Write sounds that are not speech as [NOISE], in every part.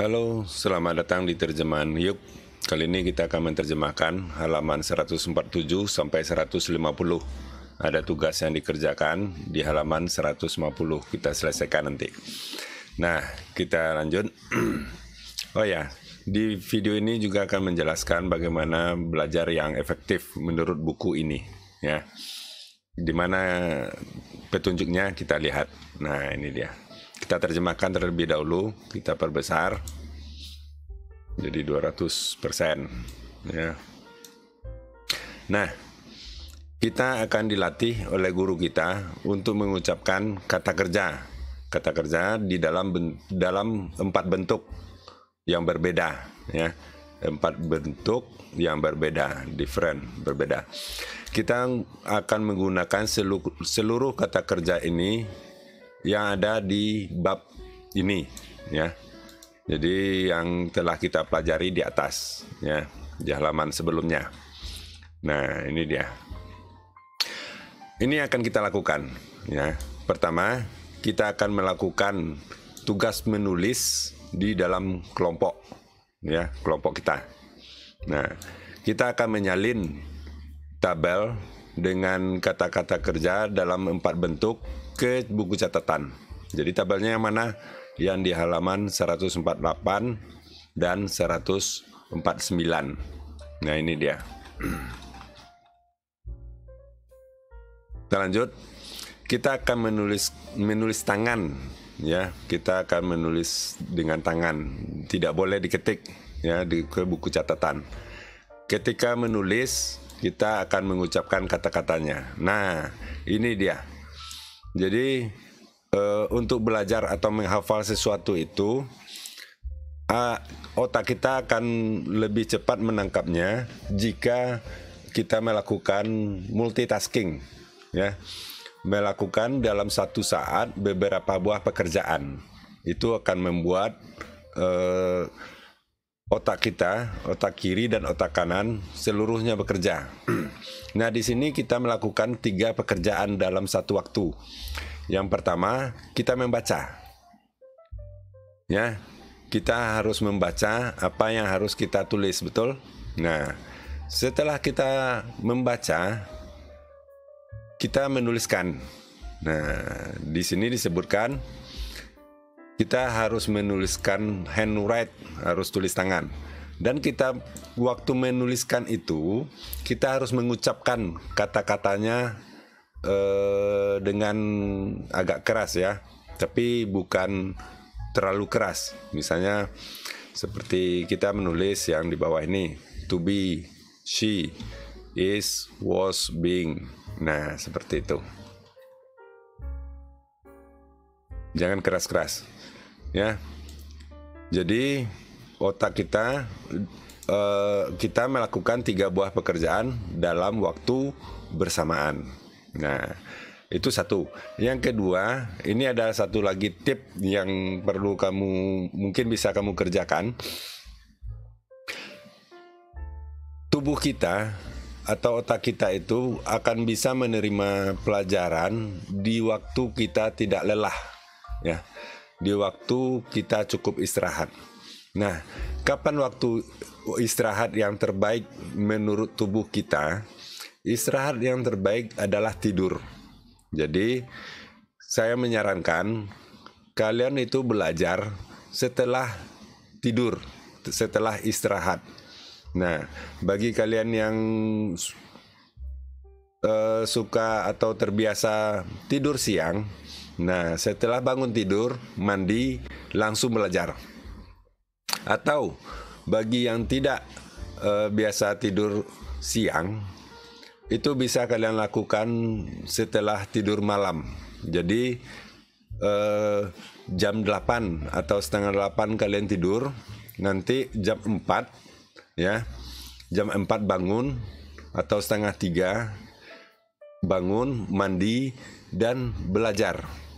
Halo, selamat datang di terjemahan Yuk. Kali ini kita akan menerjemahkan halaman 147 sampai 150. Ada tugas yang dikerjakan di halaman 150. Kita selesaikan nanti. Nah, kita lanjut. [CLEARS THROAT] oh ya, di video ini juga akan menjelaskan bagaimana belajar yang efektif menurut buku ini, ya. Di mana petunjuknya kita lihat. Nah, ini dia. Kita terjemahkan terlebih dahulu, kita perbesar jadi 200 persen. Ya. Nah, kita akan dilatih oleh guru kita untuk mengucapkan kata kerja, kata kerja di dalam dalam empat bentuk yang berbeda, ya, empat bentuk yang berbeda, different, berbeda. Kita akan menggunakan seluruh, seluruh kata kerja ini yang ada di bab ini ya. Jadi yang telah kita pelajari di atas ya, di halaman sebelumnya. Nah, ini dia. Ini akan kita lakukan ya. Pertama, kita akan melakukan tugas menulis di dalam kelompok ya, kelompok kita. Nah, kita akan menyalin tabel dengan kata-kata kerja dalam empat bentuk ke buku catatan. Jadi tabelnya yang mana? Yang di halaman 148 dan 149. Nah, ini dia. Kita lanjut. Kita akan menulis menulis tangan ya. Kita akan menulis dengan tangan. Tidak boleh diketik ya di ke buku catatan. Ketika menulis kita akan mengucapkan kata-katanya. Nah, ini dia. Jadi uh, untuk belajar atau menghafal sesuatu itu uh, otak kita akan lebih cepat menangkapnya jika kita melakukan multitasking ya. Melakukan dalam satu saat beberapa buah pekerjaan. Itu akan membuat uh, otak kita, otak kiri dan otak kanan seluruhnya bekerja. [CLEARS THROAT] nah, di sini kita melakukan tiga pekerjaan dalam satu waktu. Yang pertama, kita membaca. Ya, kita harus membaca apa yang harus kita tulis, betul? Nah, setelah kita membaca, kita menuliskan. Nah, di sini disebutkan kita harus menuliskan handwrite, harus tulis tangan. Dan kita waktu menuliskan itu, kita harus mengucapkan kata-katanya eh, dengan agak keras ya, tapi bukan terlalu keras. Misalnya seperti kita menulis yang di bawah ini, to be, she, is, was, being. Nah, seperti itu. Jangan keras-keras ya jadi otak kita uh, kita melakukan tiga buah pekerjaan dalam waktu bersamaan nah itu satu. Yang kedua, ini ada satu lagi tip yang perlu kamu mungkin bisa kamu kerjakan. Tubuh kita atau otak kita itu akan bisa menerima pelajaran di waktu kita tidak lelah, ya di waktu kita cukup istirahat. Nah, kapan waktu istirahat yang terbaik menurut tubuh kita? Istirahat yang terbaik adalah tidur. Jadi, saya menyarankan kalian itu belajar setelah tidur, setelah istirahat. Nah, bagi kalian yang uh, suka atau terbiasa tidur siang, Nah, setelah bangun tidur, mandi, langsung belajar. Atau bagi yang tidak uh, biasa tidur siang, itu bisa kalian lakukan setelah tidur malam. Jadi uh, jam 8 atau setengah 8 kalian tidur, nanti jam 4 ya. Jam 4 bangun atau setengah 3 bangun, mandi dan belajar.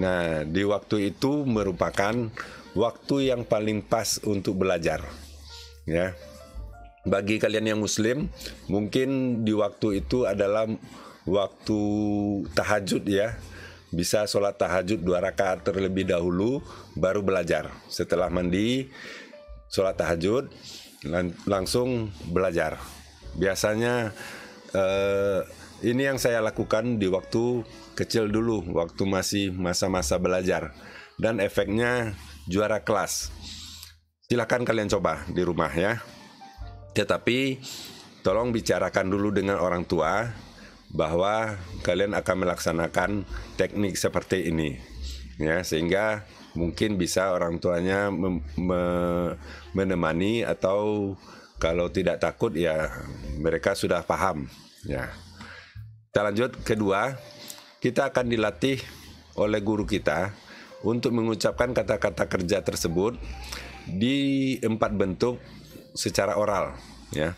Nah, di waktu itu merupakan waktu yang paling pas untuk belajar. Ya. Bagi kalian yang muslim, mungkin di waktu itu adalah waktu tahajud ya. bisa sholat tahajud dua rakaat terlebih dahulu baru belajar. Setelah mandi, sholat tahajud, langsung belajar. Biasanya eh, ini yang saya lakukan di waktu kecil dulu, waktu masih masa-masa belajar. Dan efeknya juara kelas. Silahkan kalian coba di rumah ya. Tetapi tolong bicarakan dulu dengan orang tua bahwa kalian akan melaksanakan teknik seperti ini ya sehingga mungkin bisa orang tuanya me menemani atau kalau tidak takut ya mereka sudah paham ya kita lanjut kedua kita akan dilatih oleh guru kita untuk mengucapkan kata-kata kerja tersebut di empat bentuk secara oral ya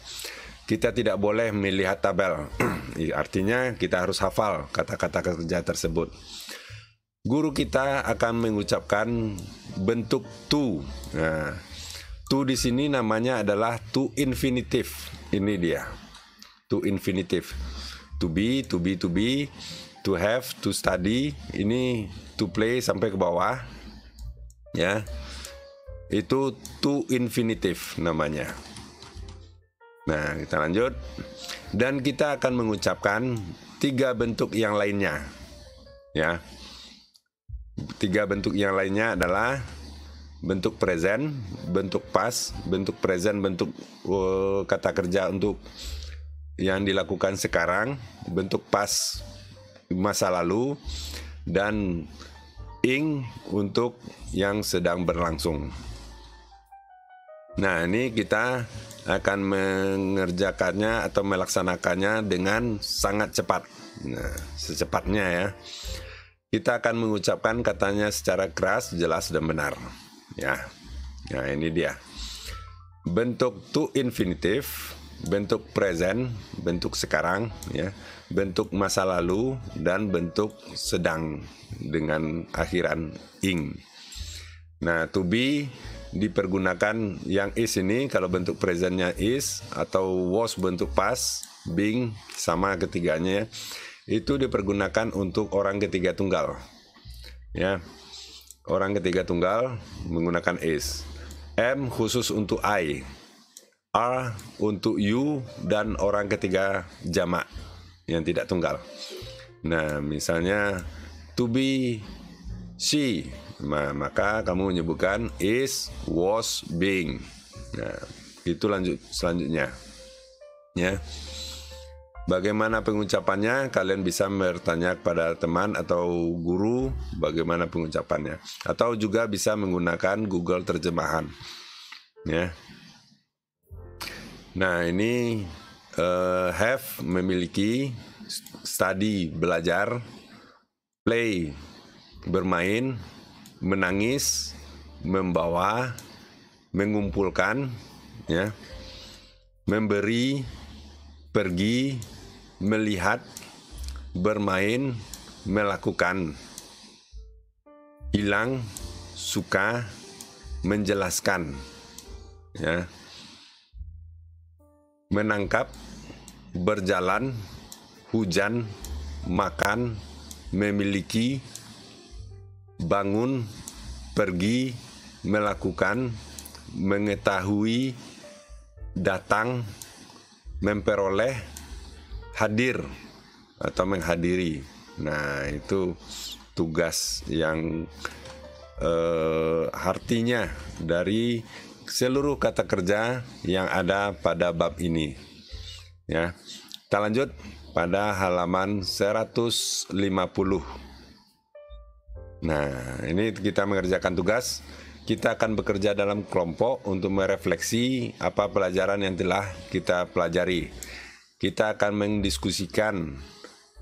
kita tidak boleh melihat tabel. [CLEARS THROAT] Artinya kita harus hafal kata-kata kerja tersebut. Guru kita akan mengucapkan bentuk to. Nah, to di sini namanya adalah to infinitive. Ini dia. To infinitive. To be, to be, to be, to have, to study. Ini to play sampai ke bawah. Ya. Itu to infinitive namanya. Nah, kita lanjut. Dan kita akan mengucapkan tiga bentuk yang lainnya. Ya. Tiga bentuk yang lainnya adalah bentuk present, bentuk past, bentuk present, bentuk uh, kata kerja untuk yang dilakukan sekarang, bentuk past masa lalu dan ing untuk yang sedang berlangsung. Nah, ini kita akan mengerjakannya atau melaksanakannya dengan sangat cepat. Nah, secepatnya ya. Kita akan mengucapkan katanya secara keras, jelas dan benar. Ya. Nah, ini dia. Bentuk to infinitive, bentuk present, bentuk sekarang ya, bentuk masa lalu dan bentuk sedang dengan akhiran ing. Nah, to be dipergunakan yang is ini kalau bentuk presentnya is atau was bentuk past, being sama ketiganya itu dipergunakan untuk orang ketiga tunggal. Ya. Orang ketiga tunggal menggunakan is. M khusus untuk I. R untuk you dan orang ketiga jamak yang tidak tunggal. Nah, misalnya to be she Nah, maka kamu menyebutkan is, was, being. Nah, itu lanjut selanjutnya. Ya. Bagaimana pengucapannya? Kalian bisa bertanya kepada teman atau guru bagaimana pengucapannya. Atau juga bisa menggunakan Google terjemahan. Ya. Nah, ini uh, have memiliki study belajar, play bermain, menangis, membawa, mengumpulkan, ya, memberi, pergi, melihat, bermain, melakukan, hilang, suka, menjelaskan, ya, menangkap, berjalan, hujan, makan, memiliki, bangun, pergi, melakukan, mengetahui, datang, memperoleh, hadir atau menghadiri. Nah, itu tugas yang eh, artinya dari seluruh kata kerja yang ada pada bab ini. Ya. Kita lanjut pada halaman 150. Nah, ini kita mengerjakan tugas. Kita akan bekerja dalam kelompok untuk merefleksi apa pelajaran yang telah kita pelajari. Kita akan mendiskusikan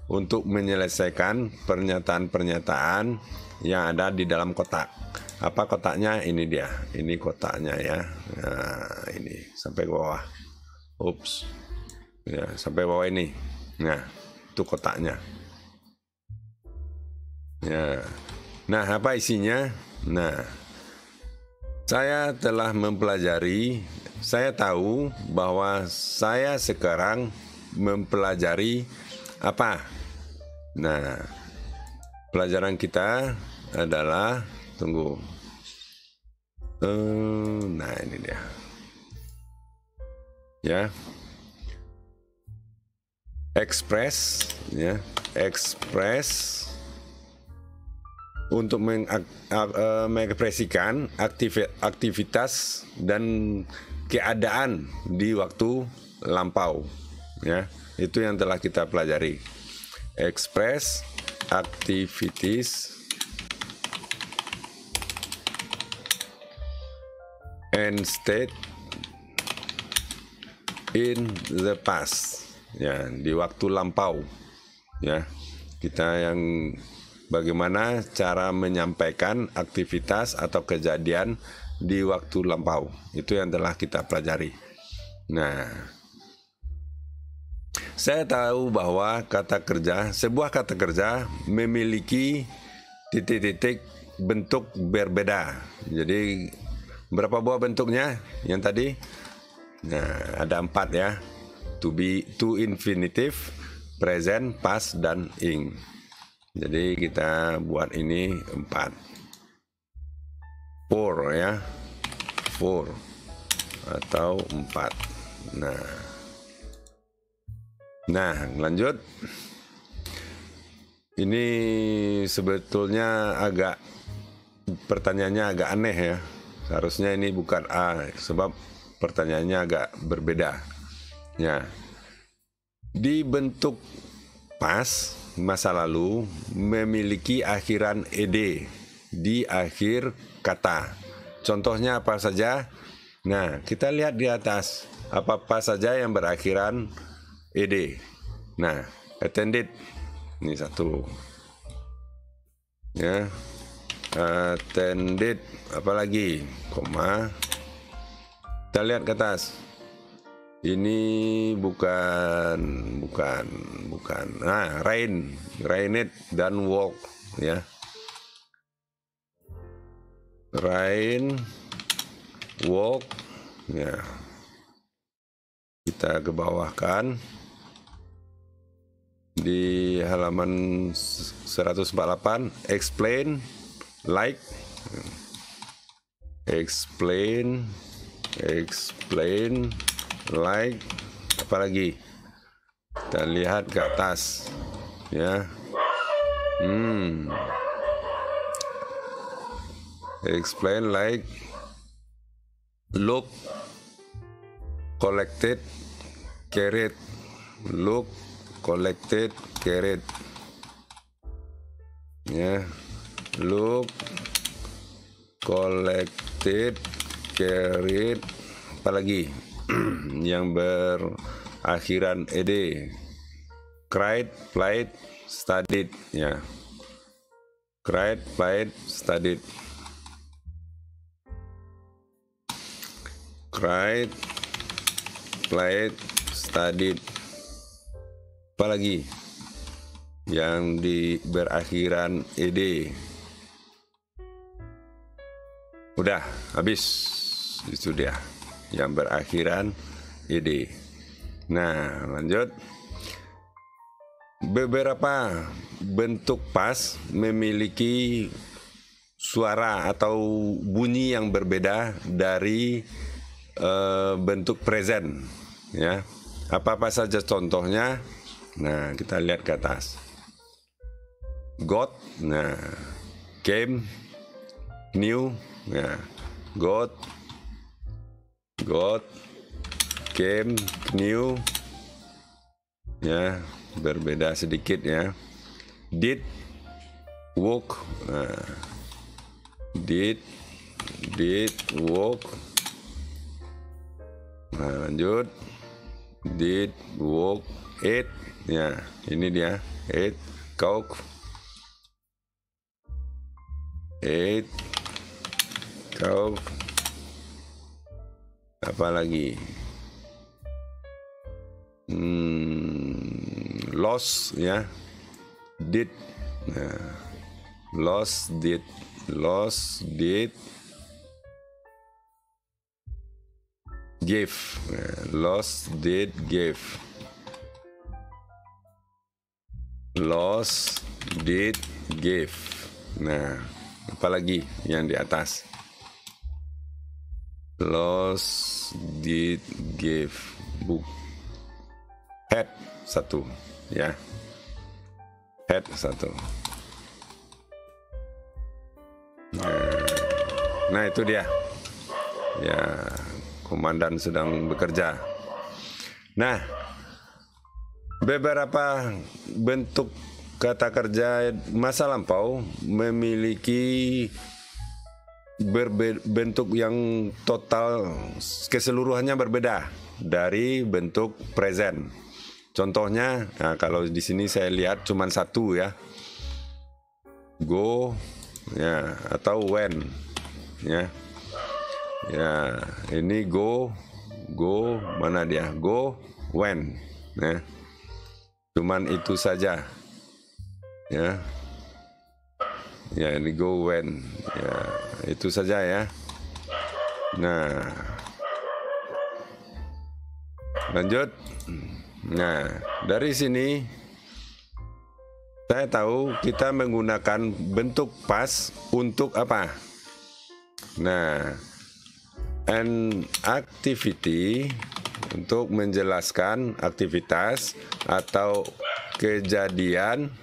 untuk menyelesaikan pernyataan-pernyataan yang ada di dalam kotak. Apa kotaknya? Ini dia. Ini kotaknya ya. Nah, ini sampai ke bawah. Ups. Ya, sampai bawah ini. Nah, itu kotaknya. Ya. Nah, apa isinya? Nah, saya telah mempelajari, saya tahu bahwa saya sekarang mempelajari apa? Nah, pelajaran kita adalah tunggu. Uh, nah ini dia. Ya. Express ya, express untuk mengekspresikan aktivitas dan keadaan di waktu lampau ya itu yang telah kita pelajari express activities and state in the past ya di waktu lampau ya kita yang bagaimana cara menyampaikan aktivitas atau kejadian di waktu lampau itu yang telah kita pelajari nah saya tahu bahwa kata kerja, sebuah kata kerja memiliki titik-titik bentuk berbeda. Jadi berapa buah bentuknya yang tadi? Nah, ada empat ya. To be, to infinitive, present, past, dan ing. Jadi kita buat ini empat. Four ya. Four atau empat. Nah. Nah, lanjut. Ini sebetulnya agak pertanyaannya agak aneh ya. Seharusnya ini bukan A sebab pertanyaannya agak berbeda. Ya. Di bentuk pas masa lalu memiliki akhiran ed di akhir kata. Contohnya apa saja? Nah, kita lihat di atas apa-apa saja yang berakhiran ed. Nah, attended ini satu. Ya. Attended apalagi koma. Kita lihat ke atas. Ini bukan bukan bukan. Nah, rain, rained dan walk ya. Rain walk ya. Kita ke bawah kan di halaman 148 explain like. Explain. Explain. Like. Apa lagi? Kita lihat ke atas. Ya. Hmm. Explain like. Look. Collected. Carried. Look. Collected. Carried. Ya look collected carried apalagi [CLEARS THROAT] yang berakhiran ed cried played studied ya. Cried played studied. Cried played studied. Apa lagi? Yang di berakhiran ed udah habis. Itu dia yang berakhiran ed nah lanjut. Beberapa bentuk pas memiliki suara atau bunyi yang berbeda dari uh, bentuk present ya. Apa apa saja contohnya. Nah, kita lihat ke atas. God, nah, came, new, nah, God, God, came, new, ya, berbeda sedikit ya. Did, walk, nah, did, did, walk. Nah, lanjut. Did, walk, ate, Ya, ini dia. Eight coke. Eight coke. Apa lagi? Hmm, loss ya. Did. Nah, loss did. Loss did. Give. Nah, loss did give. lost, did, give. Nah, apalagi yang di atas? Lost, did, give. Book. Head satu, ya. Head satu. Nah, nah itu dia. Ya, komandan sedang bekerja. Nah, beberapa bentuk kata kerja masa lampau memiliki bentuk yang total keseluruhannya berbeda dari bentuk present. Contohnya, nah kalau di sini saya lihat cuma satu ya, go, ya atau when, ya, ya ini go, go mana dia, go, when, ya, cuman itu saja, ya, ya ini go when, ya itu saja ya. Nah, lanjut. Nah, dari sini saya tahu kita menggunakan bentuk pas untuk apa? Nah, an activity untuk menjelaskan aktivitas atau kejadian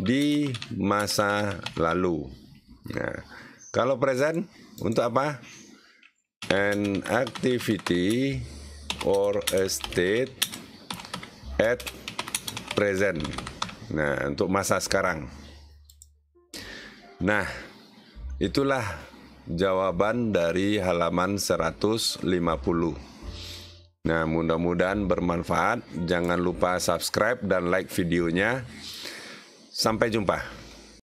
di masa lalu. Nah, kalau present untuk apa? An activity or a state at present. Nah, untuk masa sekarang. Nah, itulah jawaban dari halaman 150. Nah, mudah-mudahan bermanfaat. Jangan lupa subscribe dan like videonya. Sampai jumpa.